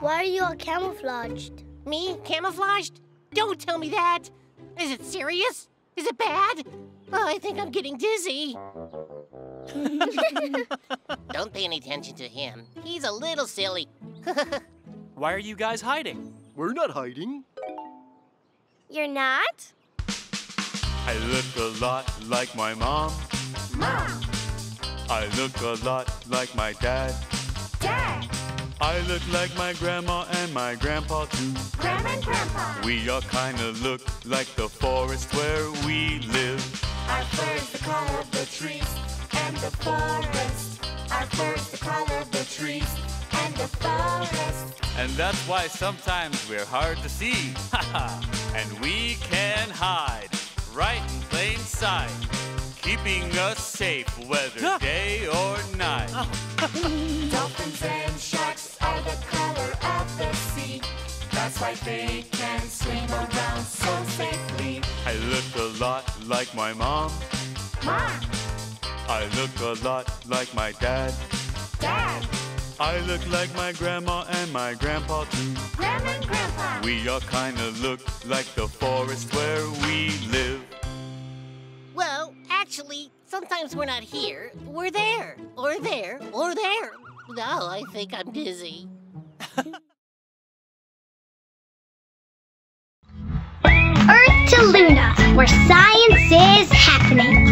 Why are you all camouflaged? Me? Camouflaged? Don't tell me that! Is it serious? Is it bad? Oh, I think I'm getting dizzy. Don't pay any attention to him. He's a little silly. Why are you guys hiding? We're not hiding. You're not? I look a lot like my mom. Mom! I look a lot like my dad. Dad! I look like my grandma and my grandpa too. Grandma and Grandpa! We all kinda look like the forest where we live. Our fur is the color of the trees and the forest. Our fur is the color of the trees and the forest. And that's why sometimes we're hard to see. Haha. and we can hide right in plain sight, keeping us safe whether day or night. Dolphins That's why they can swim around so safely. I look a lot like my mom. Mom! I look a lot like my dad. Dad! I look like my grandma and my grandpa too. Grandma and Grandpa! We all kinda look like the forest where we live. Well, actually, sometimes we're not here. We're there, or there, or there. Now I think I'm dizzy. science is happening.